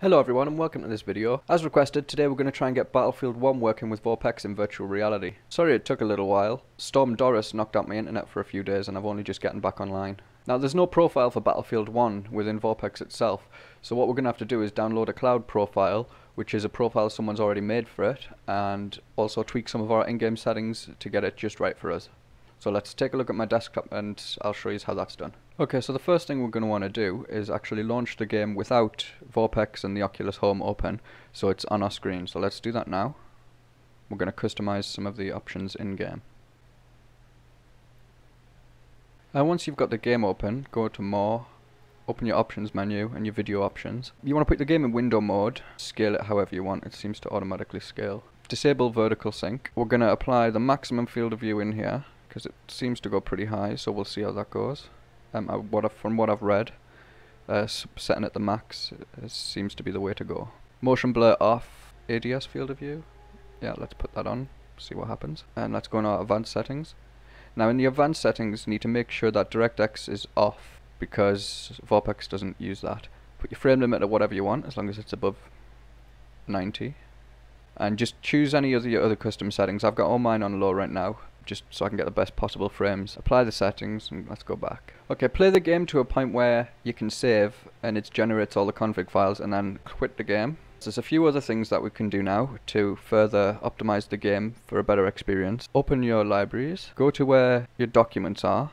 Hello everyone and welcome to this video. As requested, today we're going to try and get Battlefield 1 working with VorpX in virtual reality. Sorry it took a little while. Storm Doris knocked out my internet for a few days and I've only just gotten back online. Now there's no profile for Battlefield 1 within VorpX itself, so what we're going to have to do is download a cloud profile, which is a profile someone's already made for it, and also tweak some of our in-game settings to get it just right for us. So let's take a look at my desktop and I'll show you how that's done. Okay, so the first thing we're going to want to do is actually launch the game without VorpX and the Oculus Home open, so it's on our screen. So let's do that now. We're going to customize some of the options in-game. And once you've got the game open, go to More, open your options menu and your video options. You want to put the game in window mode, scale it however you want, it seems to automatically scale. Disable vertical sync. We're going to apply the maximum field of view in here, because it seems to go pretty high, so we'll see how that goes. Um, uh, what I've, from what I've read, uh, setting at the max uh, seems to be the way to go. Motion blur off, ADS field of view. Yeah, let's put that on, see what happens. And let's go in our advanced settings. Now in the advanced settings, you need to make sure that DirectX is off because VorpX doesn't use that. Put your frame limit at whatever you want, as long as it's above 90. And just choose any of the other custom settings. I've got all mine on low right now just so I can get the best possible frames. Apply the settings and let's go back. Okay, play the game to a point where you can save and it generates all the config files and then quit the game. There's a few other things that we can do now to further optimize the game for a better experience. Open your libraries, go to where your documents are,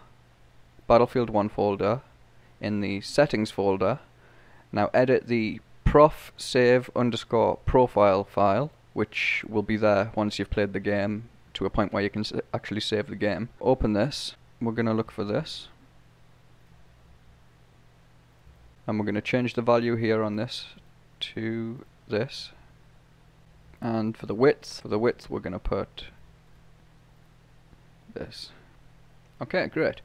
Battlefield 1 folder, in the settings folder. Now edit the prof save underscore profile file, which will be there once you've played the game to a point where you can actually save the game. Open this. We're going to look for this. And we're going to change the value here on this to this. And for the width, for the width we're going to put this. Okay, great.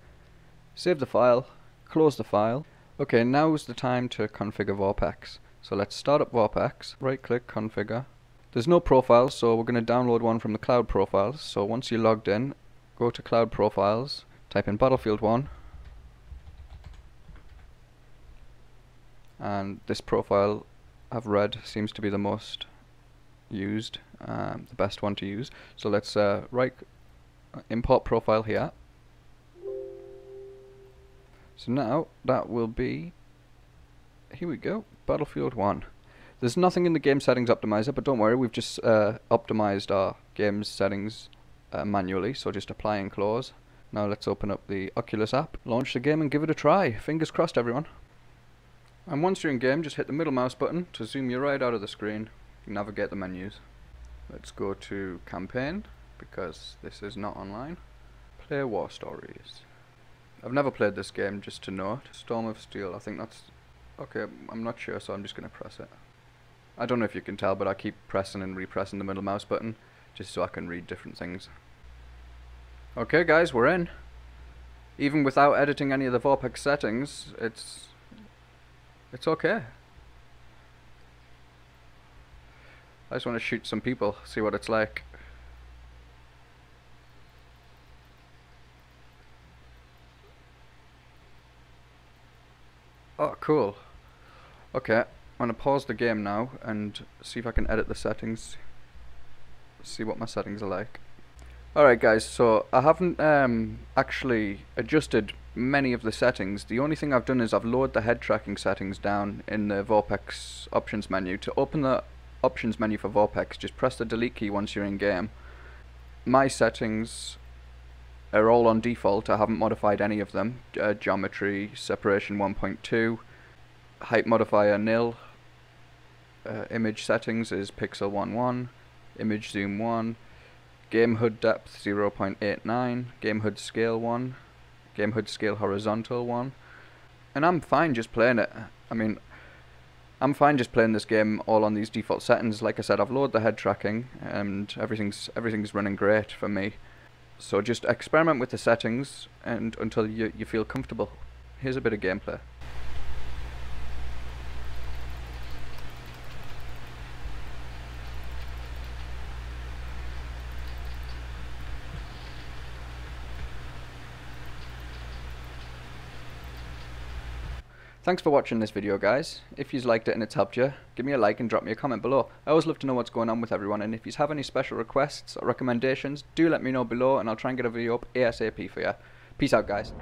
Save the file, close the file. Okay, now's the time to configure VorpX. So let's start up VorpX, right click configure, there's no profiles, so we're going to download one from the cloud profiles. So once you're logged in, go to cloud profiles, type in Battlefield 1, and this profile I've read seems to be the most used, um, the best one to use. So let's uh, right uh, import profile here. So now that will be, here we go, Battlefield 1. There's nothing in the game settings optimizer, but don't worry, we've just uh, optimized our game settings uh, manually, so just apply and close. Now let's open up the Oculus app, launch the game and give it a try. Fingers crossed everyone. And once you're in game, just hit the middle mouse button to zoom you right out of the screen, navigate the menus. Let's go to campaign, because this is not online. Play War Stories. I've never played this game, just to note. Storm of Steel, I think that's... Okay, I'm not sure, so I'm just going to press it. I don't know if you can tell, but I keep pressing and repressing the middle mouse button just so I can read different things. Okay guys, we're in. Even without editing any of the VorpX settings, it's it's okay. I just want to shoot some people, see what it's like. Oh, cool. Okay. I'm going to pause the game now and see if I can edit the settings. See what my settings are like. Alright guys, so I haven't um, actually adjusted many of the settings. The only thing I've done is I've lowered the head tracking settings down in the VorpX options menu. To open the options menu for VorpX, just press the delete key once you're in game. My settings are all on default, I haven't modified any of them. Uh, geometry, separation 1.2, height modifier nil, uh, image settings is pixel 1.1, image zoom 1, game HUD depth 0.89, game HUD scale 1, game HUD scale horizontal 1, and I'm fine just playing it. I mean, I'm fine just playing this game all on these default settings. Like I said, I've lowered the head tracking and everything's everything's running great for me. So just experiment with the settings and until you, you feel comfortable. Here's a bit of gameplay. Thanks for watching this video guys. If you've liked it and it's helped you, give me a like and drop me a comment below. I always love to know what's going on with everyone and if you have any special requests or recommendations, do let me know below and I'll try and get a video up ASAP for you. Peace out guys.